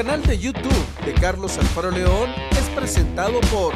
Canal de YouTube de Carlos Alfaro León es presentado por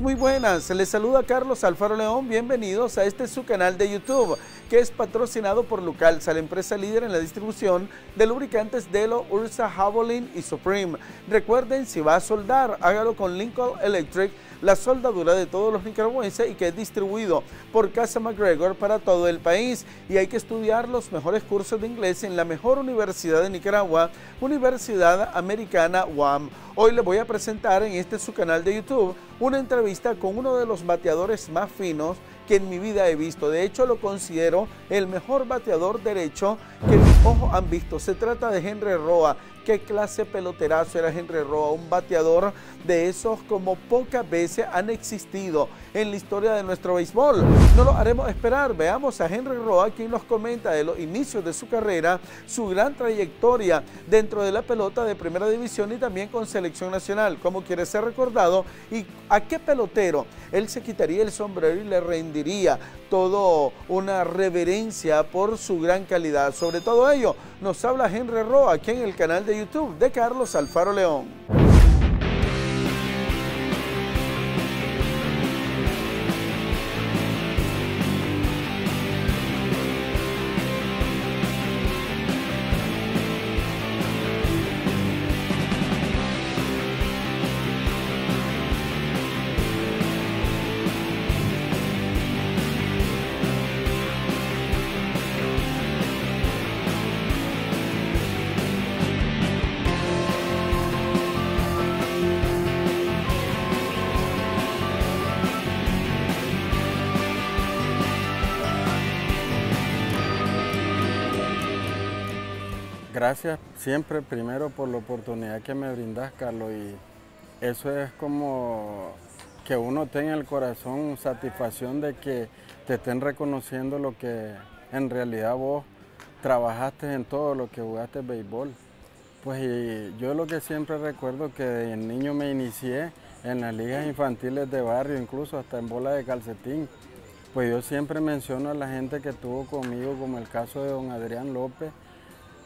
muy buenas. Les saluda Carlos Alfaro León. Bienvenidos a este su canal de YouTube, que es patrocinado por Lucalsa, la empresa líder en la distribución de lubricantes Delo, Ursa, Javelin y Supreme. Recuerden, si va a soldar, hágalo con Lincoln Electric, la soldadura de todos los nicaragüenses y que es distribuido por Casa McGregor para todo el país. Y hay que estudiar los mejores cursos de inglés en la mejor universidad de Nicaragua, Universidad Americana UAM. Hoy les voy a presentar en este su canal de YouTube una entrevista con uno de los bateadores más finos que en mi vida he visto. De hecho, lo considero el mejor bateador derecho que mis ojos han visto. Se trata de Henry Roa. ¿Qué clase peloterazo era Henry Roa? Un bateador de esos como pocas veces han existido en la historia de nuestro béisbol. No lo haremos esperar. Veamos a Henry Roa, quien nos comenta de los inicios de su carrera, su gran trayectoria dentro de la pelota de primera división y también con selección nacional. Cómo quiere ser recordado y a qué pelotero él se quitaría el sombrero y le rendiría todo una reverencia por su gran calidad. Sobre todo ello nos habla Henry Roa aquí en el canal de YouTube de Carlos Alfaro León. Gracias siempre primero por la oportunidad que me brindas, Carlos, y eso es como que uno tenga el corazón satisfacción de que te estén reconociendo lo que en realidad vos trabajaste en todo lo que jugaste béisbol. Pues yo lo que siempre recuerdo que de niño me inicié en las ligas infantiles de barrio, incluso hasta en bola de calcetín. Pues yo siempre menciono a la gente que estuvo conmigo, como el caso de don Adrián López,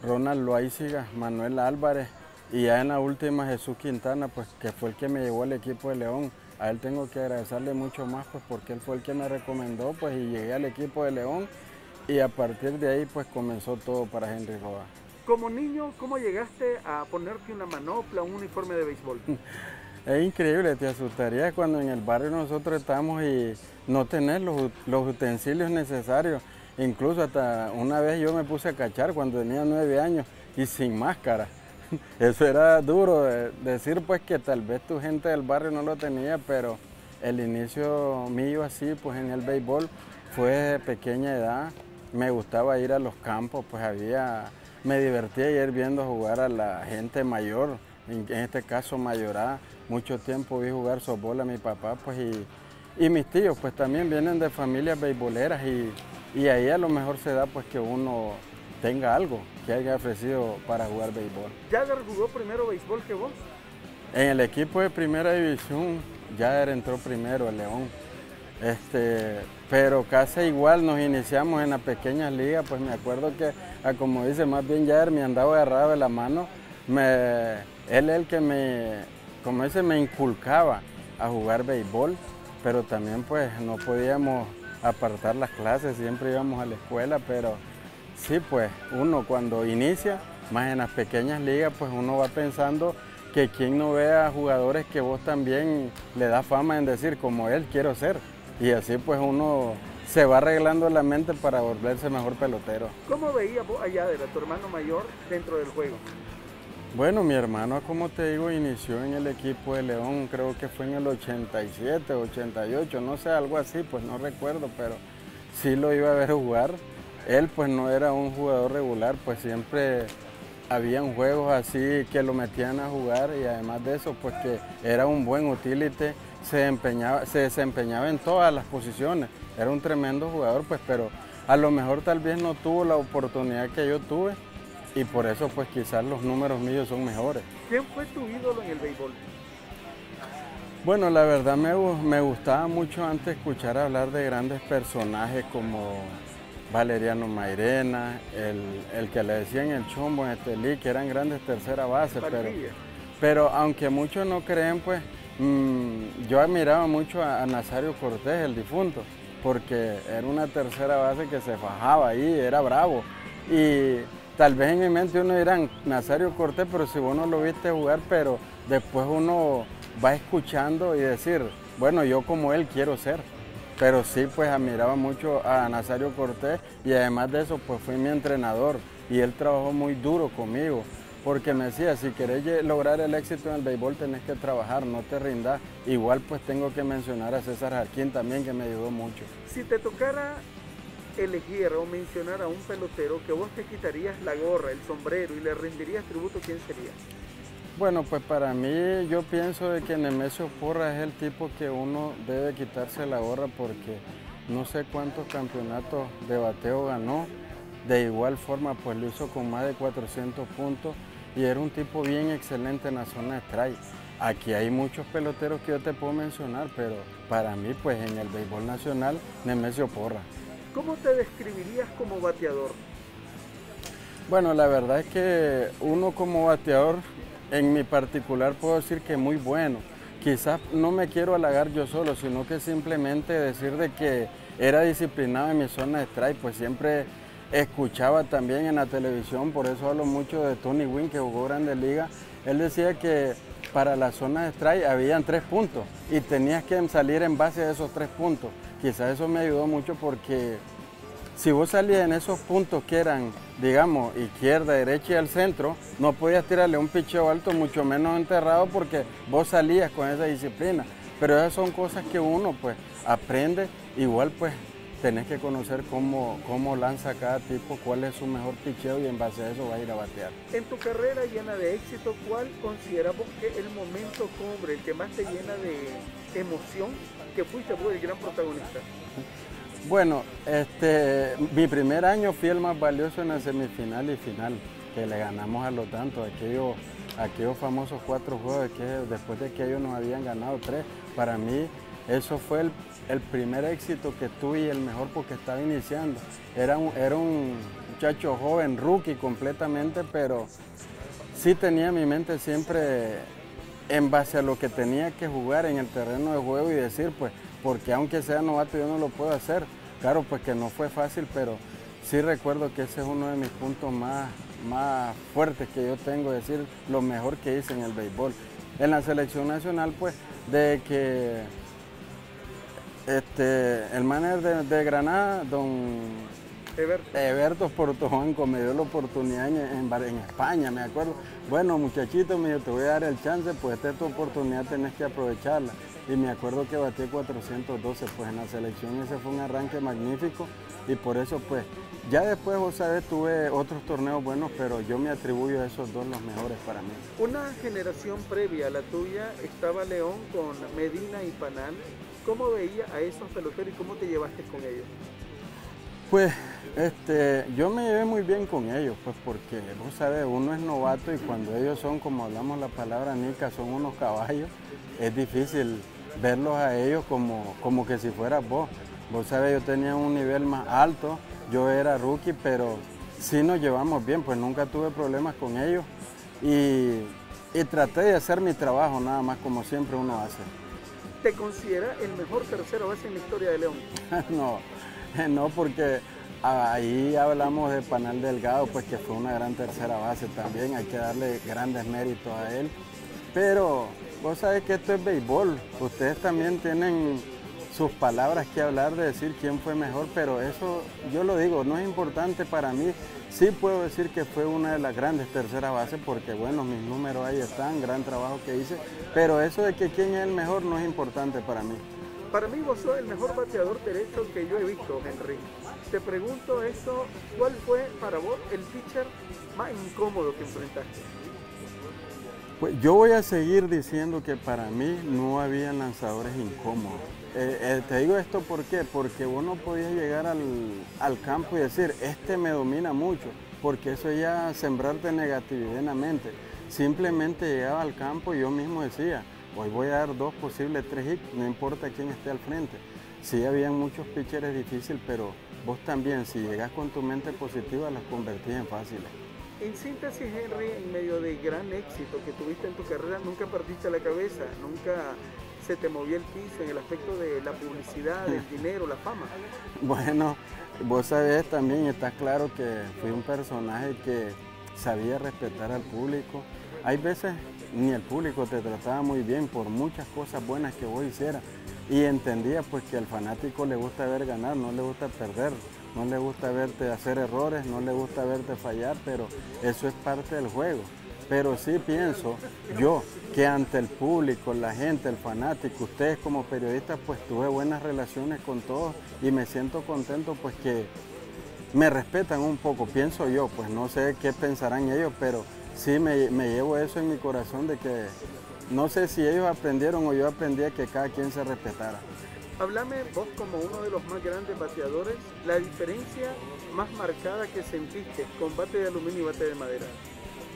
Ronald Loaiziga, Manuel Álvarez y ya en la última Jesús Quintana, pues que fue el que me llevó al equipo de León. A él tengo que agradecerle mucho más, pues porque él fue el que me recomendó, pues y llegué al equipo de León y a partir de ahí pues comenzó todo para Henry Roa. Como niño, ¿cómo llegaste a ponerte una manopla, un uniforme de béisbol? Es increíble, te asustaría cuando en el barrio nosotros estamos y no tener los, los utensilios necesarios. Incluso hasta una vez yo me puse a cachar cuando tenía nueve años y sin máscara. Eso era duro decir pues que tal vez tu gente del barrio no lo tenía, pero el inicio mío así pues en el béisbol fue de pequeña edad. Me gustaba ir a los campos, pues había, me divertía ir viendo jugar a la gente mayor, en este caso mayorá. Mucho tiempo vi jugar softball a mi papá pues y, y mis tíos pues también vienen de familias beisboleras y y ahí a lo mejor se da pues que uno tenga algo que haya ofrecido para jugar béisbol. ¿Jagger jugó primero béisbol que vos? En el equipo de primera división, Jagger entró primero, el León. Este, pero casi igual nos iniciamos en la pequeña liga, pues me acuerdo que, ah, como dice más bien Jagger, me andaba agarrado de la mano, me, él es el que me, como dice, me inculcaba a jugar béisbol, pero también pues no podíamos apartar las clases, siempre íbamos a la escuela, pero sí, pues uno cuando inicia, más en las pequeñas ligas, pues uno va pensando que quien no vea jugadores que vos también le da fama en decir, como él quiero ser. Y así pues uno se va arreglando la mente para volverse mejor pelotero. ¿Cómo veía vos allá de tu hermano mayor dentro del juego? Bueno, mi hermano, como te digo, inició en el equipo de León, creo que fue en el 87, 88, no sé, algo así, pues no recuerdo, pero sí lo iba a ver jugar. Él pues no era un jugador regular, pues siempre habían juegos así que lo metían a jugar y además de eso, pues que era un buen utility, se, empeñaba, se desempeñaba en todas las posiciones, era un tremendo jugador, pues, pero a lo mejor tal vez no tuvo la oportunidad que yo tuve y por eso pues quizás los números míos son mejores. ¿Quién fue tu ídolo en el béisbol? Bueno, la verdad me, me gustaba mucho antes escuchar hablar de grandes personajes como Valeriano Mairena, el, que le decían el chombo en Estelí, que eran grandes tercera base, pero, pero aunque muchos no creen, pues mm, yo admiraba mucho a, Nazario Cortés, el difunto, porque era una tercera base que se fajaba ahí, era bravo. Y tal vez en mi mente uno dirá Nazario Cortés, pero si vos no lo viste jugar, pero después uno va escuchando y decir, bueno, yo como él quiero ser. Pero sí, pues admiraba mucho a Nazario Cortés y además de eso, pues fue mi entrenador y él trabajó muy duro conmigo porque me decía, si querés lograr el éxito en el béisbol tenés que trabajar, no te rindas. Igual pues tengo que mencionar a César Jarquín también que me ayudó mucho. Si te tocara elegir o mencionar a un pelotero que vos te quitarías la gorra, el sombrero y le rendirías tributo, ¿quién sería? Bueno, pues para mí yo pienso de que Nemesio Porra es el tipo que uno debe quitarse la gorra porque no sé cuántos campeonatos de bateo ganó. De igual forma, pues lo hizo con más de 400 puntos y era un tipo bien excelente en la zona de strike. Aquí hay muchos peloteros que yo te puedo mencionar, pero para mí, pues en el béisbol nacional, Nemesio Porra. ¿Cómo te describirías como bateador? Bueno, la verdad es que uno como bateador en mi particular puedo decir que muy bueno. Quizás no me quiero halagar yo solo, sino que simplemente decir de que era disciplinado en mi zona de strike, pues siempre escuchaba también en la televisión, por eso hablo mucho de Tony Wynn que jugó Grande Liga. Él decía que para la zona de strike habían tres puntos y tenías que salir en base a esos tres puntos. Quizás eso me ayudó mucho porque si vos salías en esos puntos que eran, digamos, izquierda, derecha y al centro, no podías tirarle un picheo alto, mucho menos enterrado, porque vos salías con esa disciplina. Pero esas son cosas que uno pues aprende, igual pues tenés que conocer cómo, cómo lanza cada tipo, cuál es su mejor picheo y en base a eso va a ir a batear. En tu carrera llena de éxito, ¿cuál consideramos que el momento cumbre, el que más te llena de emoción, que fuiste vos el gran protagonista? Bueno, este, mi primer año fui el más valioso en la semifinal y final, que le ganamos a los tantos, aquellos, aquellos famosos cuatro juegos, que después de que ellos nos habían ganado tres. Para mí eso fue el, primer éxito que tuve y el mejor porque estaba iniciando. Era un, era un muchacho joven, rookie completamente, pero sí tenía mi mente siempre en base a lo que tenía que jugar en el terreno de juego y decir, pues, porque aunque sea novato yo no lo puedo hacer. Claro, pues que no fue fácil, pero sí recuerdo que ese es uno de mis puntos más, más fuertes que yo tengo, decir lo mejor que hice en el béisbol. En la selección nacional, pues, de que este, el manager de, Granada, don Eberto, Eberto Portojonco, me dio la oportunidad en, en, España, me acuerdo. Bueno, muchachito, me te voy a dar el chance, pues esta es tu oportunidad, tenés que aprovecharla y me acuerdo que batí 412 pues en la selección ese fue un arranque magnífico y por eso pues ya después vos sabés tuve otros torneos buenos pero yo me atribuyo a esos dos los mejores para mí. Una generación previa a la tuya estaba León con Medina y Panal. ¿Cómo veía a esos peloteros y cómo te llevaste con ellos? Pues este, yo me llevé muy bien con ellos, pues porque vos sabés, uno es novato y cuando ellos son, como hablamos la palabra nica, son unos caballos, es difícil verlos a ellos como, como que si fueras vos. Vos sabés, yo tenía un nivel más alto, yo era rookie, pero sí nos llevamos bien, pues nunca tuve problemas con ellos y, y traté de hacer mi trabajo nada más como siempre uno hace. ¿Te considera el mejor tercero base en la historia de León? no, no porque ahí hablamos de Panal Delgado, pues que fue una gran tercera base también, hay que darle grandes méritos a él. Pero Vos sabés que esto es béisbol. Ustedes también tienen sus palabras que hablar de decir quién fue mejor, pero eso yo lo digo, no es importante para mí. Sí puedo decir que fue una de las grandes terceras bases porque bueno, mis números ahí están, gran trabajo que hice, pero eso de que quién es el mejor no es importante para mí. Para mí vos sos el mejor bateador derecho que yo he visto, Henry. Te pregunto esto, ¿cuál fue para vos el pitcher más incómodo que enfrentaste? Pues yo voy a seguir diciendo que para mí no había lanzadores incómodos. Eh, eh, te digo esto ¿por qué? porque vos no podías llegar al, al, campo y decir, este me domina mucho, porque eso ya sembrarte negatividad en la mente. Simplemente llegaba al campo y yo mismo decía, hoy voy a dar dos posibles tres hits, no importa quién esté al frente. Sí habían muchos pitchers difíciles, pero vos también, si llegas con tu mente positiva, las convertís en fáciles. En síntesis, Henry, en medio de gran éxito que tuviste en tu carrera, nunca perdiste la cabeza, nunca se te movió el piso en el aspecto de la publicidad, el dinero, la fama. Bueno, vos sabés también, está claro que fui un personaje que sabía respetar al público. Hay veces ni el público te trataba muy bien por muchas cosas buenas que vos hicieras y entendía pues que al fanático le gusta ver ganar, no le gusta perder no le gusta verte hacer errores, no le gusta verte fallar, pero eso es parte del juego. Pero sí pienso yo que ante el público, la gente, el fanático, ustedes como periodistas, pues tuve buenas relaciones con todos y me siento contento pues que me respetan un poco, pienso yo, pues no sé qué pensarán ellos, pero sí me, me llevo eso en mi corazón de que no sé si ellos aprendieron o yo aprendí a que cada quien se respetara. Háblame vos como uno de los más grandes bateadores, la diferencia más marcada que sentiste con bate de aluminio y bate de madera.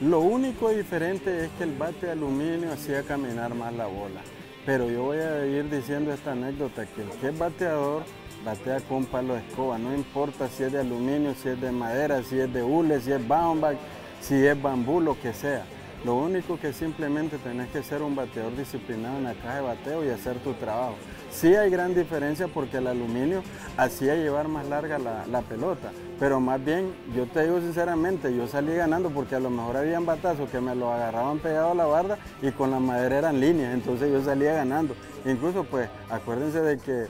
Lo único diferente es que el bate de aluminio hacía caminar más la bola. Pero yo voy a ir diciendo esta anécdota, que el que es bateador batea con palo de escoba, no importa si es de aluminio, si es de madera, si es de hule, si es baumback, si es bambú, lo que sea. Lo único que simplemente tenés que ser un bateador disciplinado en la caja de bateo y hacer tu trabajo. Sí hay gran diferencia porque el aluminio hacía llevar más larga la, pelota, pero más bien, yo te digo sinceramente, yo salí ganando porque a lo mejor habían batazos que me lo agarraban pegado a la barda y con la madera eran líneas, entonces yo salía ganando. Incluso pues, acuérdense de que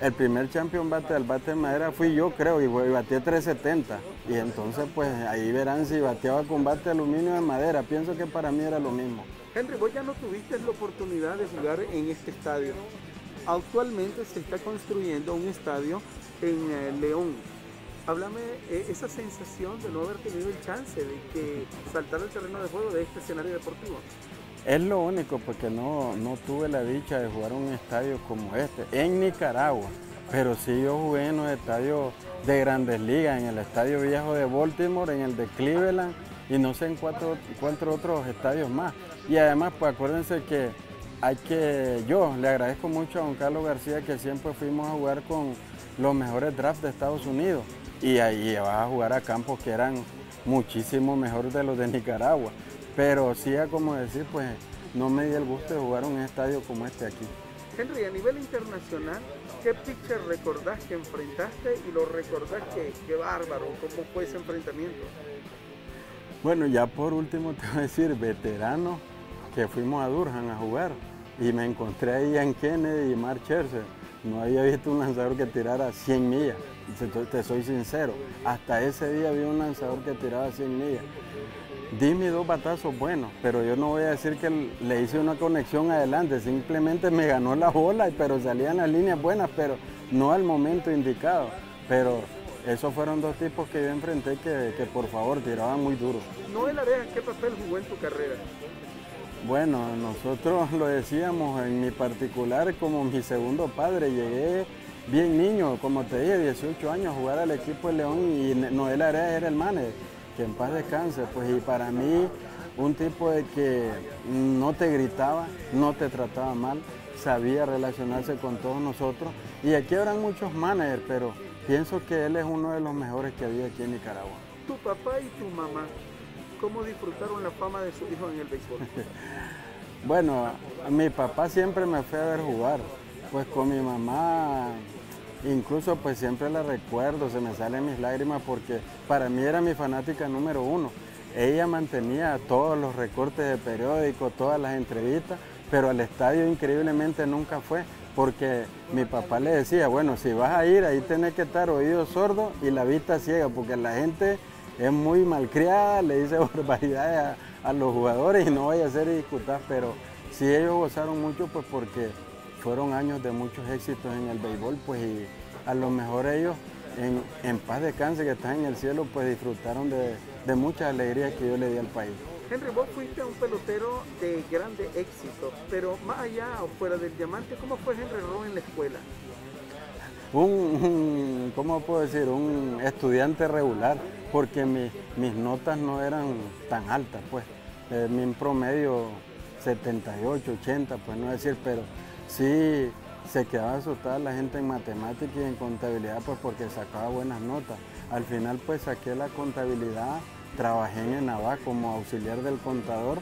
el primer champion bate del bate de madera fui yo creo y batí 370 y entonces pues ahí verán si bateaba con bate de aluminio de madera, pienso que para mí era lo mismo. Henry, vos ya no tuviste la oportunidad de jugar en este estadio. Actualmente se está construyendo un estadio en eh, León. Háblame eh, esa sensación de no haber tenido el chance de que saltar el terreno de juego de este escenario deportivo. Es lo único porque no, no tuve la dicha de jugar un estadio como este en Nicaragua, pero sí yo jugué en los estadios de grandes ligas, en el estadio viejo de Baltimore, en el de Cleveland y no sé en cuatro, cuatro otros estadios más. Y además, pues acuérdense que hay que, yo le agradezco mucho a don Carlos García que siempre fuimos a jugar con los mejores drafts de Estados Unidos y ahí vas a jugar a campos que eran muchísimo mejores de los de Nicaragua. Pero sí, como decir, pues no me di el gusto de jugar un estadio como este aquí. Henry, a nivel internacional, ¿qué pitcher recordás que enfrentaste y lo recordás que, qué bárbaro, cómo fue ese enfrentamiento? Bueno, ya por último te voy a decir, veterano, que fuimos a Durham a jugar y me encontré ahí en Kennedy y Mark Scherzer. No había visto un lanzador que tirara 100 millas, te soy sincero. Hasta ese día vi un lanzador que tiraba 100 millas. Di mis dos batazos buenos, pero yo no voy a decir que le hice una conexión adelante, simplemente me ganó la bola, pero salían las líneas buenas, pero no al momento indicado. Pero esos fueron dos tipos que yo enfrenté que, que por favor tiraban muy duro. Noel Areas, ¿qué papel jugó en tu carrera? Bueno, nosotros lo decíamos en mi particular como mi segundo padre. Llegué bien niño, como te dije, 18 años, jugar al equipo de León y Noel Areas era el manager, que en paz descanse. Pues y para mí, un tipo de que no te gritaba, no te trataba mal, sabía relacionarse con todos nosotros. Y aquí habrán muchos managers, pero pienso que él es uno de los mejores que había aquí en Nicaragua. Tu papá y tu mamá ¿Cómo disfrutaron la fama de su hijo en el béisbol? bueno, mi papá siempre me fue a ver jugar. Pues con mi mamá, incluso pues siempre la recuerdo, se me salen mis lágrimas porque para mí era mi fanática número uno. Ella mantenía todos los recortes de periódico, todas las entrevistas, pero al estadio increíblemente nunca fue, porque mi papá le decía, bueno, si vas a ir, ahí tenés que estar oído sordo y la vista ciega, porque la gente es muy malcriada, le dice barbaridades a, los jugadores y no vaya a ser discutir, pero sí ellos gozaron mucho pues porque fueron años de muchos éxitos en el béisbol, pues y a lo mejor ellos en, en paz descanse que están en el cielo, pues disfrutaron de, de muchas alegrías que yo le di al país. Henry, vos fuiste un pelotero de grande éxito, pero más allá o fuera del diamante, ¿cómo fue Henry Rowe en la escuela? Un, ¿cómo puedo decir? Un estudiante regular, porque mis notas no eran tan altas, pues. Eh, mi promedio 78, 80, pues no decir, pero sí se quedaba asustada la gente en matemáticas y en contabilidad, pues porque sacaba buenas notas. Al final, pues saqué la contabilidad trabajé en Enabá como auxiliar del contador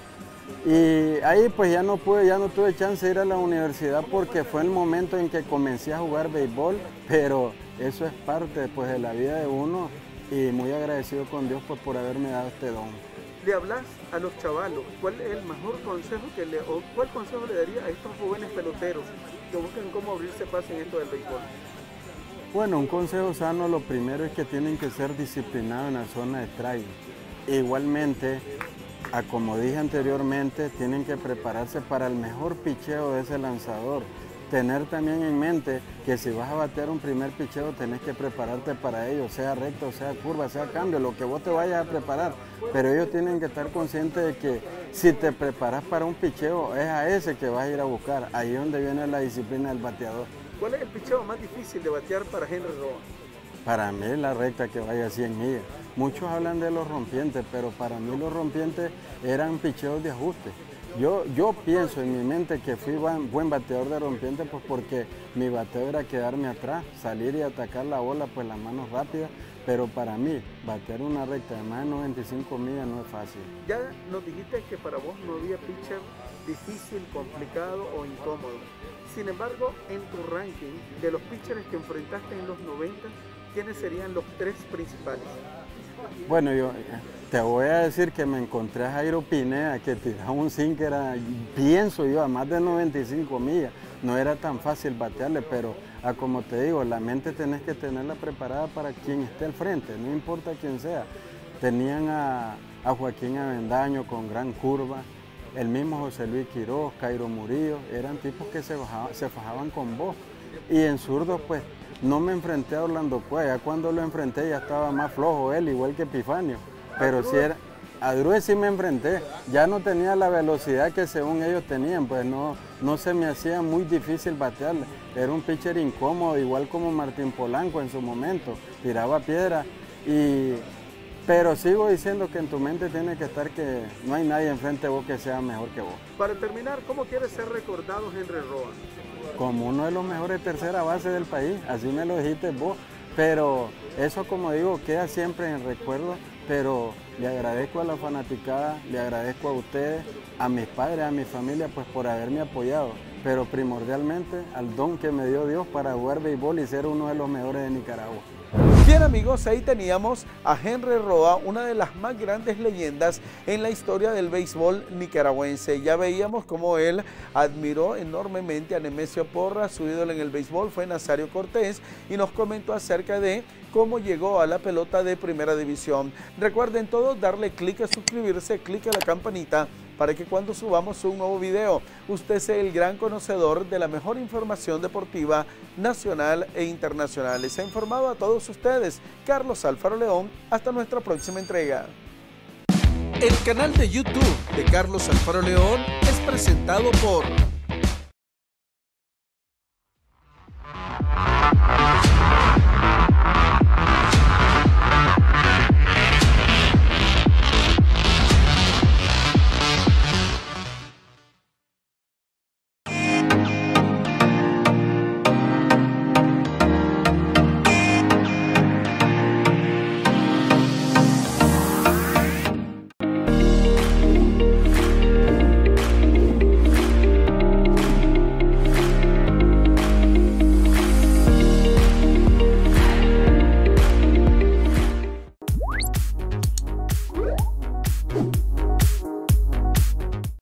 y ahí pues ya no pude, ya no tuve chance de ir a la universidad porque fue el momento en que comencé a jugar béisbol, pero eso es parte pues, de la vida de uno y muy agradecido con Dios pues, por haberme dado este don. Le hablas a los chavalos, ¿cuál es el mejor consejo que le, o cuál consejo le daría a estos jóvenes peloteros que buscan cómo abrirse paso en esto del béisbol? Bueno, un consejo sano lo primero es que tienen que ser disciplinados en la zona de strike Igualmente, como dije anteriormente, tienen que prepararse para el mejor picheo de ese lanzador. Tener también en mente que si vas a batear un primer picheo tenés que prepararte para ello, sea recto, sea curva, sea cambio, lo que vos te vayas a preparar. Pero ellos tienen que estar conscientes de que si te preparas para un picheo es a ese que vas a ir a buscar. Ahí es donde viene la disciplina del bateador. ¿Cuál es el picheo más difícil de batear para Henry Roa? Para mí la recta que vaya a 100 millas. Muchos hablan de los rompientes, pero para mí los rompientes eran picheos de ajuste. Yo, yo pienso en mi mente que fui buen, bateador de rompientes pues porque mi bateo era quedarme atrás, salir y atacar la bola pues las manos rápidas, pero para mí batear una recta de más de 95 millas no es fácil. Ya nos dijiste que para vos no había pitcher difícil, complicado o incómodo. Sin embargo, en tu ranking de los pitchers que enfrentaste en los 90, ¿quiénes serían los tres principales? Bueno, yo te voy a decir que me encontré a Jairo Pinea que tiraba un zinc era, pienso yo, a más de 95 millas. No era tan fácil batearle, pero a como te digo, la mente tenés que tenerla preparada para quien esté al frente, no importa quién sea. Tenían a, Joaquín Avendaño con gran curva, el mismo José Luis Quiroz, Cairo Murillo, eran tipos que se, se fajaban con voz. Y en zurdo, pues no me enfrenté a Orlando Cueva, ya cuando lo enfrenté ya estaba más flojo él, igual que Epifanio. Pero si era, a Drue sí me enfrenté, ya no tenía la velocidad que según ellos tenían, pues no, no se me hacía muy difícil batearle. Era un pitcher incómodo, igual como Martín Polanco en su momento, tiraba piedra. Y, pero sigo diciendo que en tu mente tiene que estar que no hay nadie enfrente de vos que sea mejor que vos. Para terminar, ¿cómo quieres ser recordado Henry Roa? Como uno de los mejores tercera base del país, así me lo dijiste vos, pero eso como digo queda siempre en recuerdo, pero le agradezco a la fanaticada, le agradezco a ustedes, a mis padres, a mi familia, pues por haberme apoyado, pero primordialmente al don que me dio Dios para jugar béisbol y ser uno de los mejores de Nicaragua. Bien amigos, ahí teníamos a Henry Roa, una de las más grandes leyendas en la historia del béisbol nicaragüense. Ya veíamos cómo él admiró enormemente a Nemesio Porra, su ídolo en el béisbol fue Nazario Cortés y nos comentó acerca de cómo llegó a la pelota de primera división. Recuerden todos darle clic a suscribirse, clic a la campanita para que cuando subamos un nuevo video, usted sea el gran conocedor de la mejor información deportiva nacional e internacional. Les ha informado a todos ustedes Carlos Alfaro León. Hasta nuestra próxima entrega. El canal de YouTube de Carlos Alfaro León es presentado por